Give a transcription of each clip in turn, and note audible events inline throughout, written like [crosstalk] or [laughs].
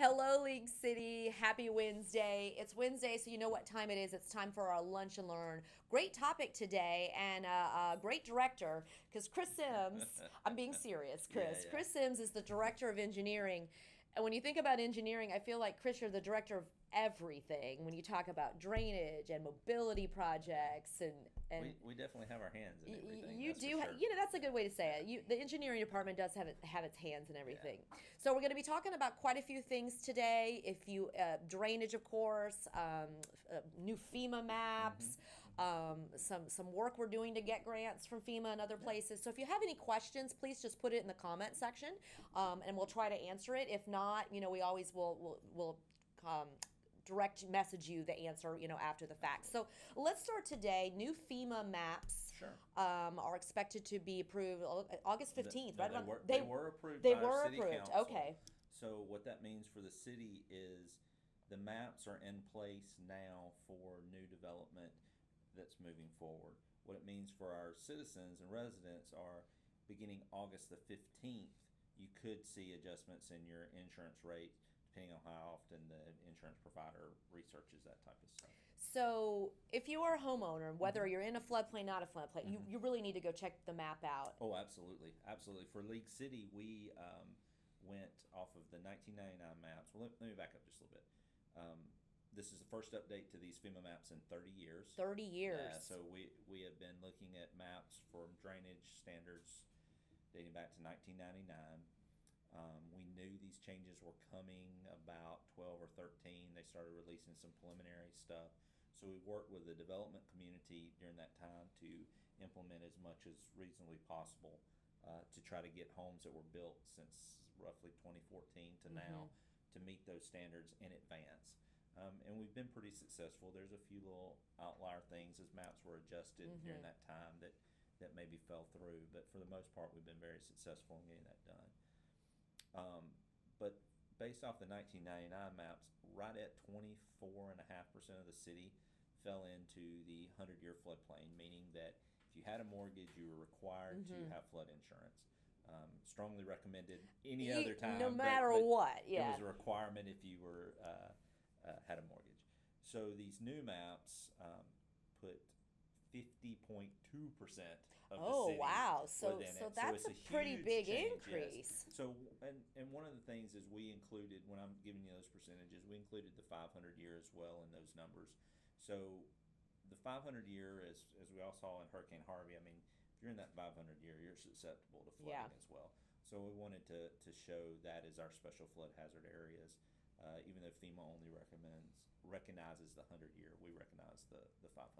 Hello, League City. Happy Wednesday. It's Wednesday, so you know what time it is. It's time for our lunch and learn. Great topic today, and uh, uh, great director because Chris Sims. [laughs] I'm being serious, Chris. Yeah, yeah. Chris Sims is the director of engineering. And when you think about engineering, I feel like Chris, you're the director of everything. When you talk about drainage and mobility projects, and and We, we definitely have our hands in everything. You do, sure. you know, that's a good way to say it. You, the engineering department does have it, have its hands in everything. So we're going to be talking about quite a few things today. If you uh, drainage, of course, um, uh, new FEMA maps, Mm-hmm. um, some some work we're doing to get grants from FEMA and other places. So if you have any questions, please just put it in the comment section, um, and we'll try to answer it. If not, you know, we always will will will. Um, direct message you the answer you know after the fact so let's start today new fema maps Sure. um, are expected to be approved August 15th, no, right? they, were, they were approved they were approved, council. okay. So what that means for the city is the maps are in place now for new development that's moving forward. What it means for our citizens and residents are beginning August the fifteenth, you could see adjustments in your insurance rate depending on how often the insurance provider researches that type of stuff. So, if you are a homeowner, whether Mm-hmm. you're in a floodplain, not a floodplain, you, you really need to go check the map out. Oh, absolutely, absolutely. For League City, we um, went off of the 1999 maps. Well, let, let me back up just a little bit. Um, this is the first update to these FEMA maps in 30 years. 30 years. Yeah, so we we have been looking at maps for drainage standards dating back to 1999. Um, we knew these changes were coming about 12 or 13. They started releasing some preliminary stuff. So we worked with the development community during that time to implement as much as reasonably possible uh, to try to get homes that were built since roughly 2014 to now to meet those standards in advance. Um, and we've been pretty successful. There's a few little outlier things as maps were adjusted during that time that, that maybe fell through, but for the most part, we've been very successful in getting that done. Um, but based off the 1999 maps, right at 24.5% of the city fell into the 100 year floodplain, meaning that if you had a mortgage, you were required to have flood insurance. Um, strongly recommended any Ye- other time. no matter but what, yeah. It was a requirement if you were uh, uh, had a mortgage. So these new maps um, put 50.2% of Oh, wow. So- so that's it's a pretty big change, yes. increase. So, and, and one of the things is we included, when I'm giving you those percentages, we included the 500 year as well in those numbers. So the 500 year, as, as we all saw in Hurricane Harvey, I mean, if you're in that 500 year, you're susceptible to flooding Yeah. as well. So we wanted to, to show that as our special flood hazard areas. Uh, even though FEMA only recommends recognizes the 100 year, we recognize the, the 500.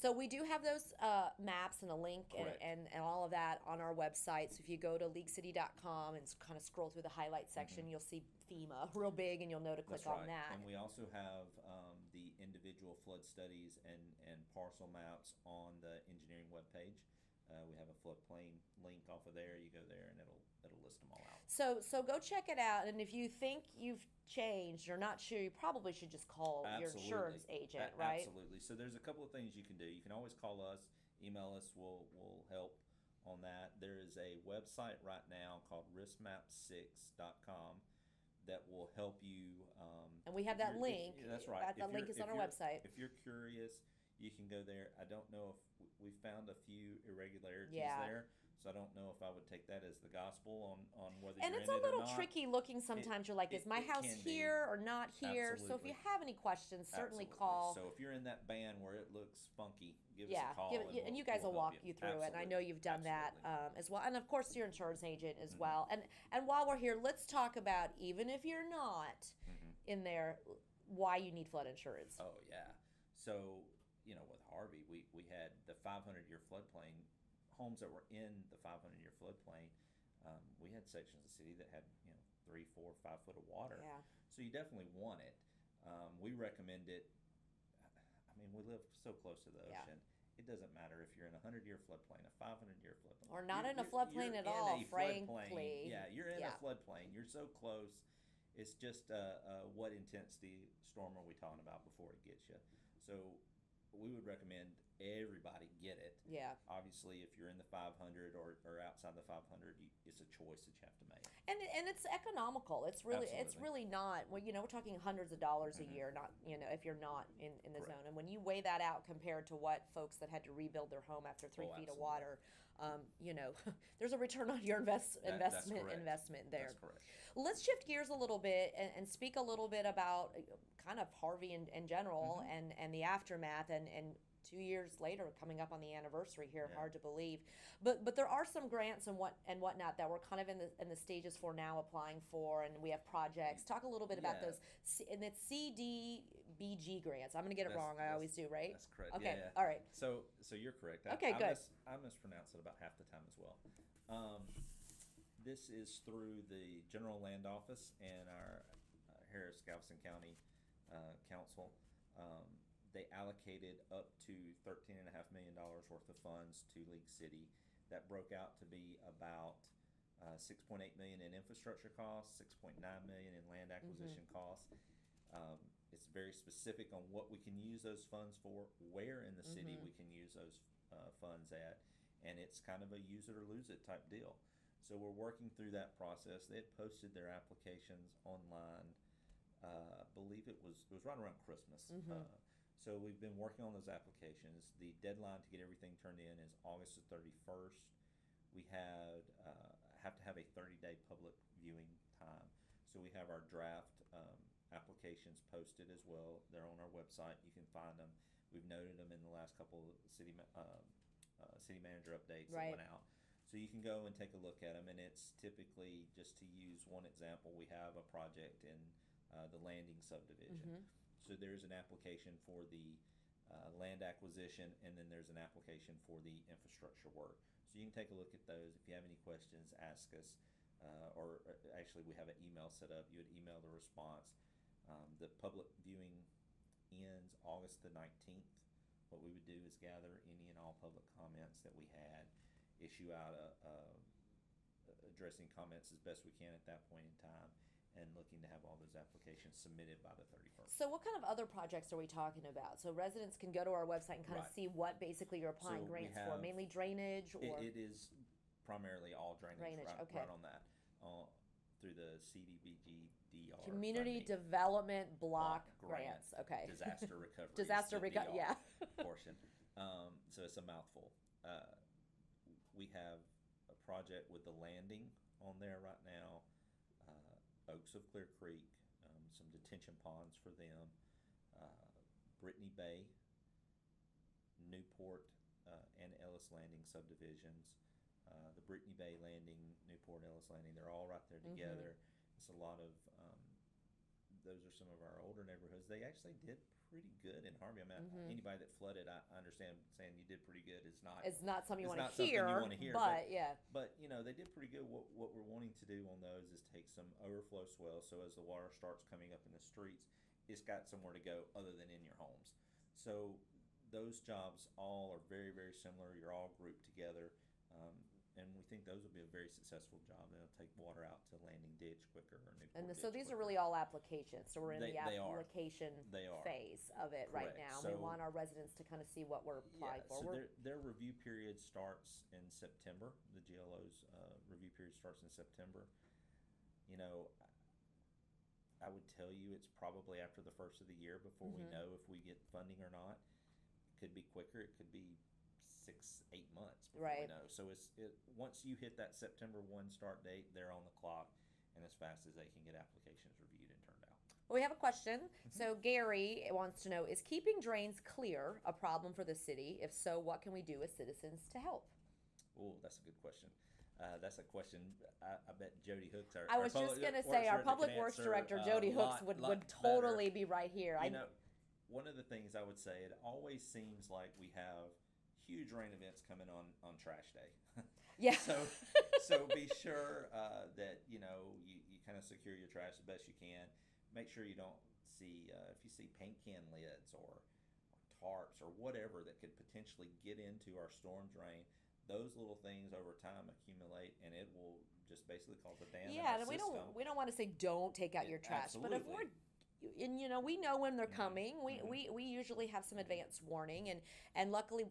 So we do have those uh, maps and a link and, and, and all of that on our website. So if you go to leaguecity.com and kind of scroll through the highlight section, you'll see FEMA [laughs] real big and you'll know to click Mm-hmm. On that. And we also have um, the individual flood studies and, and parcel maps on the engineering webpage. Uh, we have a floodplain link off of there. You go there and it'll it'll list them all out. So so go check it out, and if you think you've changed or not sure, you probably should just call your insurance agent, A- right? Absolutely. So there's a couple of things you can do. You can always call us, email us. We'll we'll help on that. There is a website right now called riskmap6.com that will help you. Um, And we have that link. if- that's right. That- that link is on our website. If you're curious, you can go there. I don't know if we found a few irregularities Yeah. there, so I don't know if I would take that as the gospel on on whether And you're it's in a it little not. tricky looking sometimes. You're like, is my house can be. here or not here? So if you have any questions, certainly Absolutely. call. So if you're in that band where it looks funky, give us yeah, a call. give and, we'll- you guys we'll will walk you, through it. And I know you've done that Absolutely. Mm-hmm. um, as well. And of course, your insurance agent as well. And and while we're here, let's talk about even if you're not Mm-hmm. in there, why you need flood insurance. Oh yeah. So you know, with Harvey, we we had the 500 year floodplain homes that were in the 500 year floodplain. Um, we had sections of the city that had you know three, four, five foot of water. Yeah. So you definitely want it. Um, we recommend it. I mean, we live so close to the Yeah. ocean. It doesn't matter if you're in a hundred year floodplain, a 500 year floodplain, Or not You're- in a floodplain at in all, a frankly. floodplain. Yeah, you're in Yeah. a floodplain. You're so close. It's just uh, uh, what intensity storm are we talking about before it gets you? So we would recommend everybody get it. Yeah. Obviously, if you're in the 500 or, or outside the 500, you, it's a choice that you have to make. And and it's economical. It's really it's really not. Well, you know, we're talking hundreds of dollars Mhm. a year. Not you know if you're not in in the Correct. zone. And when you weigh that out compared to what folks that had to rebuild their home after three Oh, feet of water, um, you know, [laughs] there's a return on your invest That- investment correct. investment there. That's correct. Let's shift gears a little bit and, and speak a little bit about kind of Harvey in, in general Mhm. and, and the aftermath and, and two years later coming up on the anniversary here, Yeah. hard to believe. But but there are some grants and what and whatnot that we're kind of in the in the stages for now applying for and we have projects. Talk a little bit about those C- and it's CDBG grants. I'm gonna get it That's- wrong, I always do, right? That's correct. Okay, Yeah, yeah. all right. So, so you're correct. I, Okay, I good. Mis- I mispronounce it about half the time as well. Um, this is through the General Land Office and our uh, Harris Galveston County uh, Council. Um, they allocated up to thirteen and a half million dollars worth of funds to League City. That broke out to be about uh, six point eight million in infrastructure costs, six point nine million in land acquisition costs. Um, it's very specific on what we can use those funds for, where in the city Mhm. we can use those uh, funds at, and it's kind of a use it or lose it type deal. So we're working through that process. They had posted their applications online. Uh, I believe it was it was right around Christmas. Mhm. Uh, so we've been working on those applications. The deadline to get everything turned in is August the thirty first. We had uh, have to have a thirty day public viewing time. So we have our draft um, applications posted as well. They're on our website. You can find them. We've noted them in the last couple of city ma- um, uh, city manager updates Right. that went out. So you can go and take a look at them, and it's typically just to use one example. We have a project in uh, the Landing subdivision. Mhm. So there's an application for the uh, land acquisition, and then there's an application for the infrastructure work. So you can take a look at those. If you have any questions, ask us. Uh, or uh, actually, we have an email set up. You would email the response. Um, the public viewing ends August the 19th. What we would do is gather any and all public comments that we had, issue out a, a addressing comments as best we can at that point in time, and looking to have all those applications submitted by the 31st. So what kind of other projects are we talking about? So residents can go to our website and kind of see what basically you're applying So grants for, mainly drainage It, it is primarily all drainage, Drainage, right, okay. right on that, uh, through the CDBG-DR community funding development block Block grant. grants. Okay. disaster [laughs] recovery. Disaster recovery. Yeah. [laughs] portion. Um, so it's a mouthful. Uh, we have a project with the landing on there right now. Oaks of Clear Creek, um, some detention ponds for them. Uh, Brittany Bay, Newport, uh, and Ellis Landing subdivisions. Uh, the Brittany Bay Landing, Newport, Ellis Landing, they're all right there Mhm. together. It's a lot of, um, those are some of our older neighborhoods. They actually did pretty good in Harvey. I mean, Mhm. anybody that flooded, I understand saying you did pretty good is not. It's not something you want to something you hear, wanna hear, but, but- yeah. But you know they did pretty good. What what we're wanting to do on those is take some overflow swells. So as the water starts coming up in the streets, it's got somewhere to go other than in your homes. So those jobs all are very very similar. You're all grouped together, um, and we think those will be a very successful job. They'll take water out to landing ditch quicker or Newport And the, ditch so these are really all applications. So we're in They- the they are. application They are. phase of it right Correct. now. So- we want our residents to kind of see what we're applying for. so We're- their, their review period starts in September. The GLO's uh, review period starts in September. You know, I would tell you it's probably after the first of the year before we Mhm. know if we get funding or not. It could be quicker. It could be six, eight months before Right. we know. So it's it once you hit that September one start date, they're on the clock, and as fast as they can get applications reviewed and turned out. Well, we have a question. Mm-hmm. So Gary wants to know: Is keeping drains clear a problem for the city? If so, what can we do as citizens to help? Oh, that's a good question. Uh, that's a question I, I bet Jody Hooks. Our, I was public just gonna say our public works answer, director uh, Jody Hooks lot- would lot would better. totally be right here. I know, one of the things I would say, it always seems like we have huge rain events coming on on trash day. [laughs] yeah. so [laughs] so be sure uh, that you know you, you kind of secure your trash the best you can. Make sure you don't see uh, if you see paint can lids or, or tarps or whatever that could potentially get into our storm drain. Those little things over time accumulate, and it will just basically cause a dam. yeah, and we system. don't we don't want to say don't take out Yeah, your trash, but if we're and you know we know when they're Mhm. coming. We, Mhm. we we usually have some advance warning, and and luckily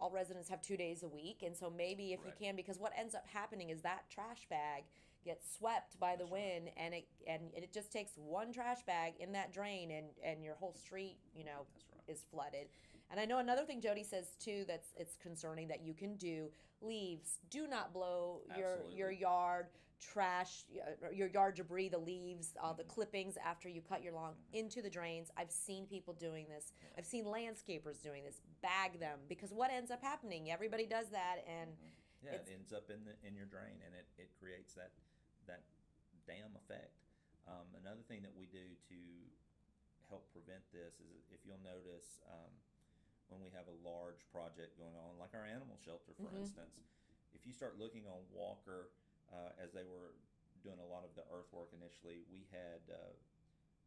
all residents have two days a week, and so maybe if Correct. you can, because what ends up happening is that trash bag gets swept by the That's right. wind, and it and it just takes one trash bag in that drain, and and your whole street, you know, right. is flooded. And I know another thing Jody says too that's it's concerning that you can do leaves. Do not blow your your yard trash, your yard debris, the leaves, all the Mhm. clippings after you cut your lawn into the drains. I've seen people doing this. I've seen landscapers doing this. Bag them because what ends up happening? Everybody does that, and Mhm. yeah, it ends up in the in your drain, and it, it creates that that dam effect. Um, another thing that we do to help prevent this is if you'll notice um, when we have a large project going on, like our animal shelter, for Mhm. instance, if you start looking on Walker uh, as they were doing a lot of the earthwork initially, we had uh,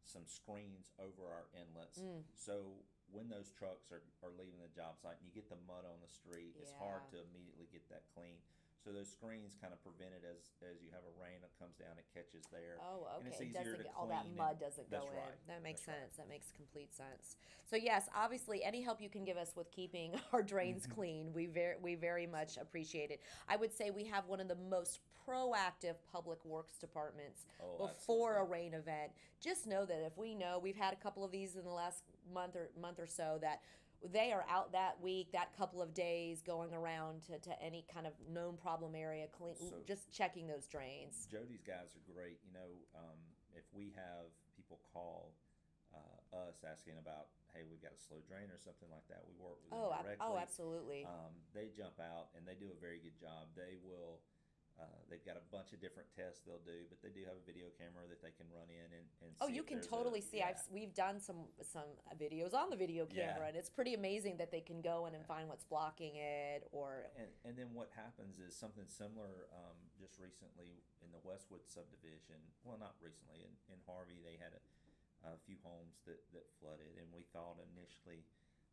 some screens over our inlets. Mm. So when those trucks are, are leaving the job site and you get the mud on the street, it's hard to immediately get that clean. So those screens kind of prevent it as as you have a rain that comes down, it catches there. oh, okay. And it's okay, it easier doesn't to get all that mud doesn't that's go in. right, That makes that's right. sense. That makes complete sense. So yes, obviously, any help you can give us with keeping [laughs] our drains Mhm. clean, we very we very much appreciate it. I would say we have one of the most proactive public works departments Oh, before a rain event. Just know that if we know we've had a couple of these in the last month or month or so that they are out that week, that couple of days going around to, to any kind of known problem area, clean, So- just checking those drains. Jody's guys are great. You know, um, if we have people call uh, us asking about, hey, we've got a slow drain or something like that, we work with Oh, them ab- directly. oh, absolutely. Um, they jump out and they do a very good job. They will. Uh, they've got a bunch of different tests they'll do, but they do have a video camera that they can run in and, and Oh, you can totally a, see. I've we've done some some videos on the video Yeah. camera, and it's pretty amazing that they can go in and Yeah. find what's blocking it. Or And, and then what happens is something similar um, just recently in the Westwood subdivision. Well, not recently. In, in Harvey, they had a, a few homes that, that flooded, and we thought initially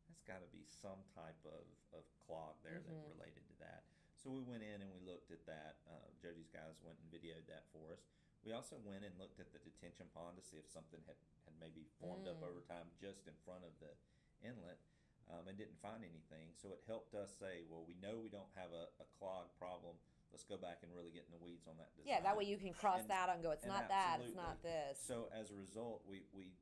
that's got to be some type of, of clog there Mhm. that related to that. So we went in and we looked at that. Uh, Jody's guys went and videoed that for us. We also went and looked at the detention pond to see if something had, had maybe formed up Mm. over time just in front of the inlet um, and didn't find anything. So it helped us say, well, we know we don't have a, a clog problem. Let's go back and really get in the weeds on that design. yeah, that way you can cross And- that out and go. It's and not that. It's not this. So as a result, we, we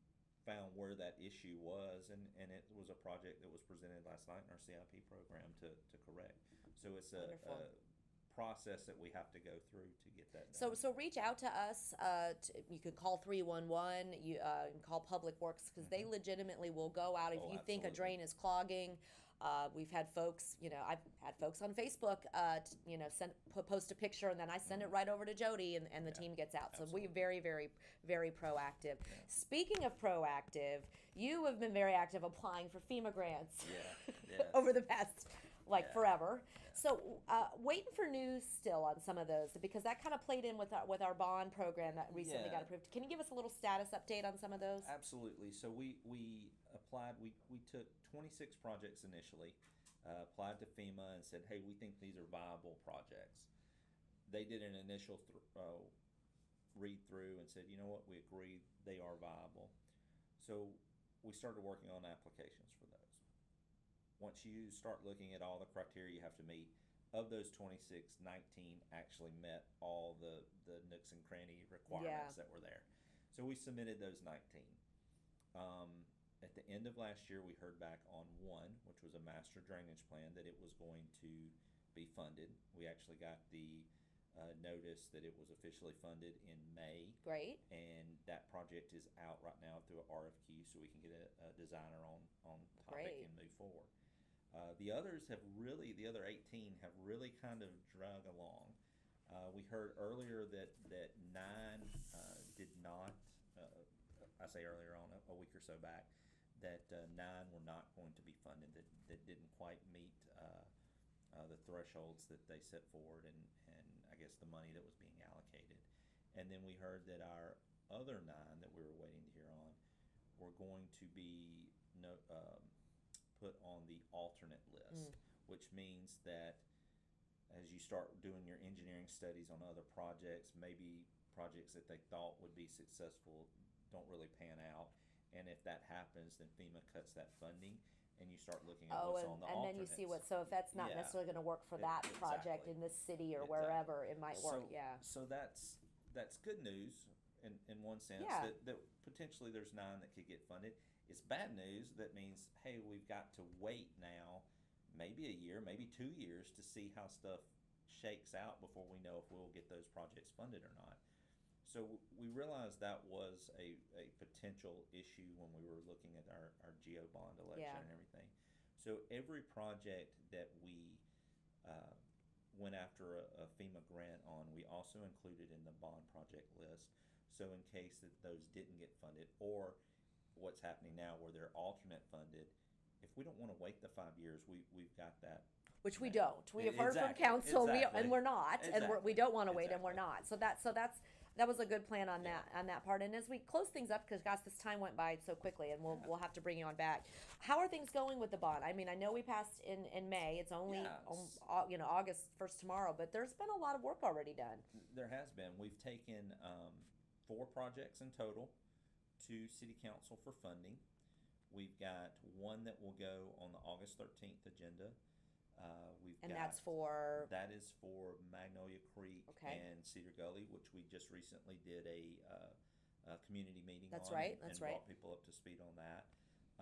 found where that issue was, and, and it was a project that was presented last night in our CIP program to, to correct. So it's a, Wonderful. a process that we have to go through to get that So, done. so so reach out to us. Uh, to, you can call three one one. You uh, can call Public Works because they Mhm. legitimately will go out if Oh, you think a absolutely. drain is clogging. Uh, we've had folks, you know, I've had folks on Facebook, uh, t- you know, send po- post a picture and then I send it Mhm. right over to Jody and, and the Yeah, team gets out. So absolutely. we very, very, very proactive. Yeah. Speaking of proactive, you have been very active applying for FEMA grants Yeah, [laughs] yes. over the past like Yeah. forever. So uh, waiting for news still on some of those because that kind of played in with our with our bond program that recently Yeah. got approved. Can you give us a little status update on some of those? Absolutely. So we, we applied, we, we took 26 projects initially, uh, applied to FEMA and said, hey, we think these are viable projects. They did an initial th- uh, read through and said, you know what, we agree they are viable. So we started working on applications for those. Once you start looking at all the criteria you have to meet, of those 26, 19 actually met all the, the nooks and cranny requirements that were there. So we submitted those 19. Um, at the end of last year, we heard back on one, which was a master drainage plan, that it was going to be funded. We actually got the uh, notice that it was officially funded in May, Great. and that project is out right now through a RFQ, so we can get a, a designer on on topic Great. and move forward. Uh, the others have really, the other 18 have really kind of drug along. Uh, we heard earlier that that nine uh, did not. Uh, I say earlier on a, a week or so back that uh, nine were not going to be funded. That that didn't quite meet uh, the thresholds that they set forward, and and I guess the money that was being allocated. And then we heard that our other nine that we were waiting to hear on were going to be no, um, put on the alternate list, mm. which means that as you start doing your engineering studies on other projects, maybe projects that they thought would be successful don't really pan out. And if that happens, then FEMA cuts that funding, and you start looking at Oh, what's and, on the and then you see what, so if that's not Yeah. necessarily gonna work for that project exactly. in this city or Exactly. wherever, it might work, So- yeah. So that's that's good news in, in one sense Yeah. that, that potentially there's nine that could get funded. It's bad news that means hey we've got to wait now maybe a year maybe two years to see how stuff shakes out before we know if we'll get those projects funded or not. So we realized that was a, a potential issue when we were looking at our, our GO bond election Yeah. and everything. So every project that we uh, went after a, a FEMA grant on, we also included in the bond project list. So in case that those didn't get funded, or what's happening now where they're alternate funded, if we don't want to wait the five years, we we've got that. Which we don't. We have heard from exactly, council, we, exactly. and we're not, and we're, we don't wanna wait and we're exactly. not. So that, so that's, that was a good plan on that, on that part. And as we close things up, cause gosh, this time went by so quickly and we'll, we'll have to bring you on back. How are things going with the bond? I mean, I know we passed in, in May, it's only, Yeah, um, it's- au- you know, August first tomorrow, but there's been a lot of work already done. There has been. We've taken um, four projects in total to City Council for funding. We've got one that will go on the August thirteenth agenda. Uh, we've And got that's for, That is for Magnolia Creek Okay. and Cedar Gully, which we just recently did a, uh, a community meeting That's on. right, and- that's and right. brought people up to speed on that.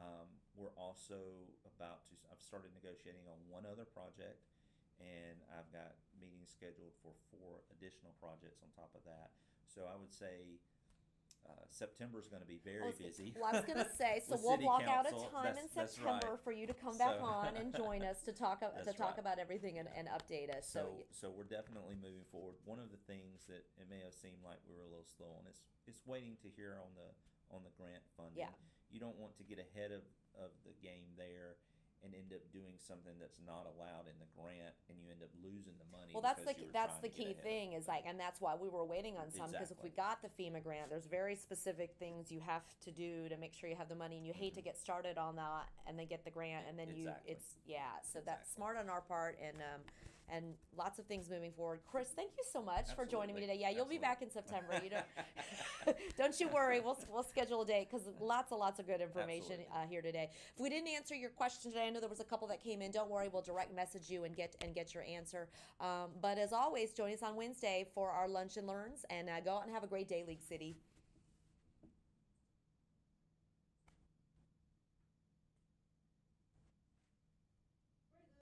Um, we're also about to, I've started negotiating on one other project, and I've got meetings scheduled for four additional projects on top of that. So I would say, uh, is gonna be very was- busy. well, I was gonna [laughs] say, so we'll block out a council. time in That's- right. September for you to come back So- on and [laughs] join us to talk, to talk right. about everything and, and update us, so. So, so we're definitely moving forward. One of the things that it may have seemed like we were a little slow on is, it's waiting to hear on the, on the grant funding. Yeah. You don't want to get ahead of, of the game there and end up doing something that's not allowed in the grant and you end up losing the money. Well, that's the, key- that's the key thing is like, and that's why we were waiting on some, because if we got the FEMA grant, there's very specific things you have to do to make sure you have the money, and you hate to get started on that and then get the grant, and then you, it's, yeah, so that's smart on our part, and, um, and lots of things moving forward. Chris, thank you so much for joining me today. Yeah, you'll be back in September, you don't, [laughs] [laughs] don't you worry, we'll, we'll schedule a date, because lots and lots of good information, uh, here today. If we didn't answer your question today, I know there was a couple that came in, don't worry, we'll direct message you and get, and get your answer. Um, but as always, join us on Wednesday for our lunch and learns, and uh, go out and have a great day, League City.